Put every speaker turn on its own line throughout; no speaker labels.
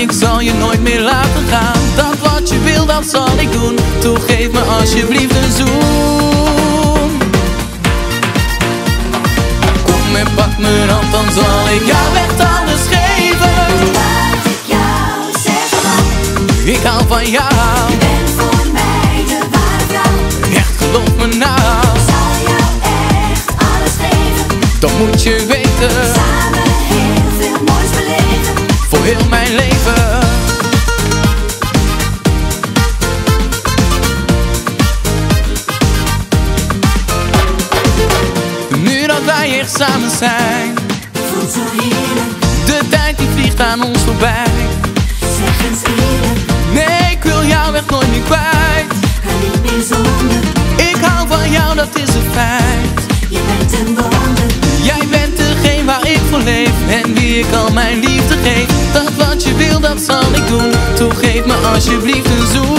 Ik zal je nooit meer laten gaan. Dat wat je wil, dat zal ik doen. Toch geef me alsjeblieft een zoen. Kom en pak mijn hand, dan zal ik jou echt alles geven.
Laat ik jou zeggen wat.
Ik hou van jou,
Je bent voor mij de ware vrouw.
echt geloof me nou.
Ik zal jou echt alles geven.
Dat moet je weten,
Samen
voor heel mijn leven. Nu dat wij echt samen zijn,
Voelt zo heerlijk.
de tijd die vliegt aan ons voorbij.
Zeg eens eerlijk.
Nee, ik wil jou echt nooit meer kwijt.
Kan niet meer zonder.
Ik hou van jou, dat is een feit.
Je bent een wonder.
Leef en wie ik al mijn liefde geef. Dat wat je wil, dat zal ik doen. Toch geef me alsjeblieft een zoen.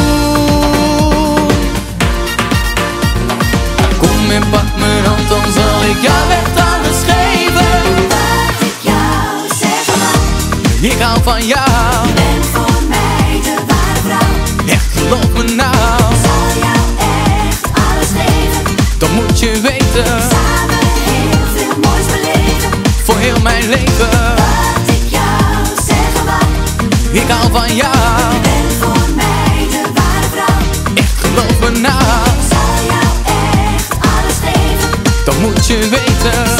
Kom en pak mijn hand, dan zal ik jou echt alles geven.
Laat ik jou zeggen wat.
Ik hou van jou,
Je bent voor mij de ware vrouw.
echt geloof me nou.
Ik zal jou echt alles geven.
Dan moet je weten,
Samen heel veel moois.
Voor heel mijn leven.
Laat ik jou zeggen wat.
Ik hou van jou,
Je bent voor mij de ware vrouw.
echt geloof me nou.
Ik zal jou echt alles geven.
Dan moet je weten,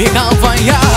e não.